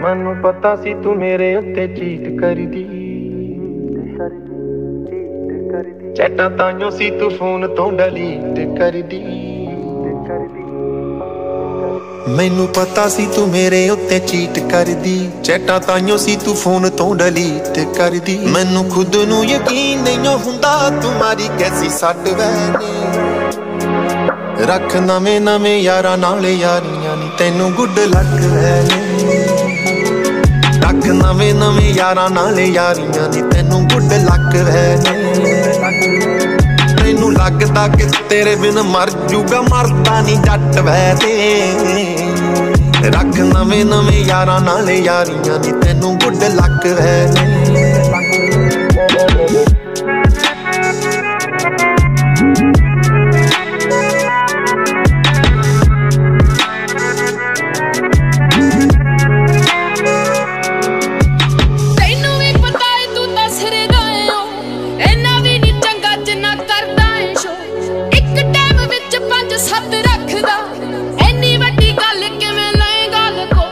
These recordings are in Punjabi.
ਮੈਨੂੰ ਪਤਾ ਸੀ ਤੂੰ ਮੇਰੇ ਉੱਤੇ ਚੀਟ ਕਰਦੀ। ਚੈਟਾਂ ਤਾਈਓ ਸੀ ਤੂੰ ਫੋਨ ਤੋਂ ਡਿਲੀਟ ਕਰਦੀ। ਮੈਨੂੰ ਪਤਾ ਸੀ ਤੂੰ ਮੇਰੇ ਉੱਤੇ ਚੀਟ ਕਰਦੀ। ਚੈਟਾਂ ਤਾਈਓ ਸੀ ਤੂੰ ਫੋਨ ਤੋਂ ਡਿਲੀਟ ਕਰਦੀ। ਮੈਨੂੰ ਖੁਦ ਨੂੰ ਯਕੀਨ ਨਹੀਂ ਹੁੰਦਾ, ਤੂੰ ਕੈਸੀ ਸੱਟ ਵੈਨੇ। ਰੱਖ ਨਵੇਂ ਨਵੇਂ ਯਾਰਾਂ ਨਾਲ ਯਾਰੀਆਂ ਨਹੀਂ ਤੈਨੂੰ ਗੁੱਡ ਲੱਕ ਵੈਨੇ। ਰੱਖ ਨਵੇਂ ਨਵੇਂ ਯਾਰਾਂ ਨਾਲ ਯਾਰੀਆਂ ਨਹੀਂ ਤੈਨੂੰ ਗੁੱਡ ਲੱਕ ਵੈਨੇ। ਤੈਨੂੰ ਕਿ ਤੇਰੇ ਬਿਨ ਮਰ ਜੂਗਾ, ਮਰਦਾ ਨਹੀਂ ਜੱਟ ਵੈ ਤੇ ਰੱਖ ਨਵੇਂ ਨਵੇਂ ਯਾਰਾਂ ਨਾਲ ਯਾਰੀਆਂ ਨਹੀਂ ਤੈਨੂੰ ਗੁੱਡ ਲੱਕ ਵੈ ਵਿੱਚ ਸੱਤ ਰੱਖਦਾ। ਇੰਨੀ ਵੱਡੀ ਗੱਲ ਕਿਵੇਂ ਲਏ ਗੱਲ ਕੋ?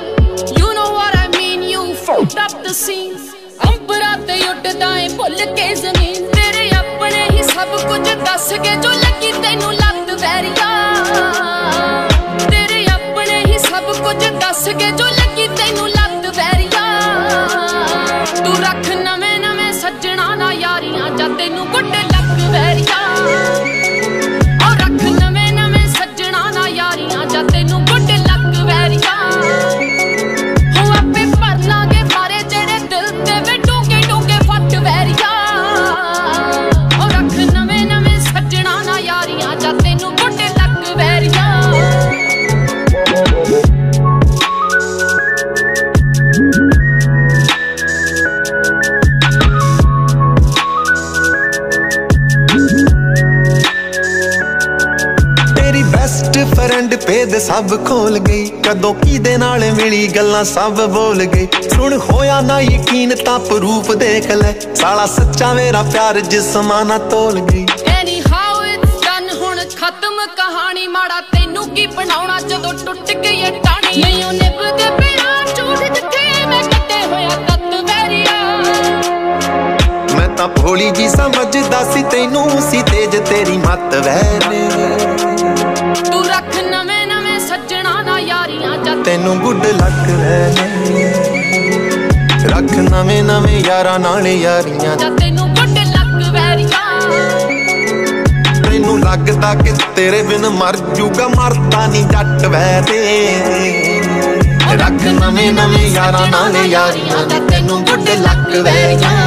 You know what I mean you fucked up the scene ਅੰਬਰਾਂ ਤੇ ਉੱਡਦਾ ਏ ਭੁੱਲ ਕੇ ਜ਼ਮੀਨ। ਤੇਰੇ ਆਪਣੇ ਹੀ ਸਭ ਕੁਝ ਦੱਸ ਕੇ ਜੋ ਲੱਗੀ ਤੈਨੂੰ ਲੱਤ ਵੈਰੀਆ। ਤੇਰੇ ਆਪਣੇ ਹੀ ਸਭ ਕੁਝ ਦੱਸ ਕੇ ਜੋ ਲੱਗੀ ਤੈਨੂੰ ਲੱਤ ਵੈਰੀਆ। ਤੂੰ ਰੱਖ ਨਵੇਂ ਨਵੇਂ ਸੱਜਣਾ ਨਾ ਯਾਰੀਆਂ ਜਾਂ ਤੈਨੂੰ ਗੁੱਡੇ ਬੈਸਟ ਫਰੈਂਡ ਪੇਦ ਸਭ ਖੋਲ ਗਈ। ਕਦੋਂ ਕਿਦੇ ਨਾਲ ਮਿਲੀ ਗੱਲਾਂ ਸਭ ਬੋਲ ਗਈ। ਸੁਣ ਹੋਇਆ ਨਾ ਯਕੀਨ ਤਾਂ ਪ੍ਰੂਫ ਦੇਖ ਲੈ। ਸਾਲਾ ਸੱਚਾ ਮੇਰਾ ਪਿਆਰ ਜਿਸਮਾਨਾ ਤੋਲ ਗਈ। ਐਨੀ ਹਾਊ ਇਟਸ ਡਨ ਹੁਣ ਖਤਮ ਕਹਾਣੀ। ਮਾੜਾ ਤੈਨੂੰ ਕੀ ਬਣਾਉਣਾ? ਜਦੋਂ ਟੁੱਟ ਗਈ ਇਹ ਟਾਣੀ ਨਹੀਂ ਉਹ ਨਿਭਦੇ ਪਿਆ ਝੂਠ ਜਿੱਥੇ ਮੈਂ ਕੱਟੇ ਹੋਇਆ ਤੱਤ ਵੈਰੀਆ। ਮੈਂ ਤਾਂ ਭੋਲੀ ਜੀ ਸਮਝਦਾ ਸੀ ਤੈਨੂੰ ਸੀ ਤੇਜ ਤੇਰੀ ਮੱਤ ਵੈਨੇ ਤੈਨੂੰ ਗੁੱਡ ਲੱਕ ਵੈਨੇ ਰੱਖ ਨਵੇਂ ਨਵੇਂ ਯਾਰਾਂ ਨਾਲ ਯਾਰੀਆਂ। ਤੈਨੂੰ ਗੁੱਡ ਲੱਗ ਵੈਰੀਆ। ਤੈਨੂੰ ਲੱਗਦਾ ਕਿ ਤੇਰੇ ਬਿਨ ਮਰ ਜੂਗਾ ਮਰਦਾ ਨਹੀਂ ਜੱਟ ਵੈ ਤੇ ਰੱਖ ਨਵੇਂ ਨਵੇਂ ਯਾਰਾਂ ਨਾਲ ਯਾਰੀਆਂ। ਨੇ ਤੈਨੂੰ ਗੁੱਡ ਲੱਕ ਵੈਰੀਆਂ।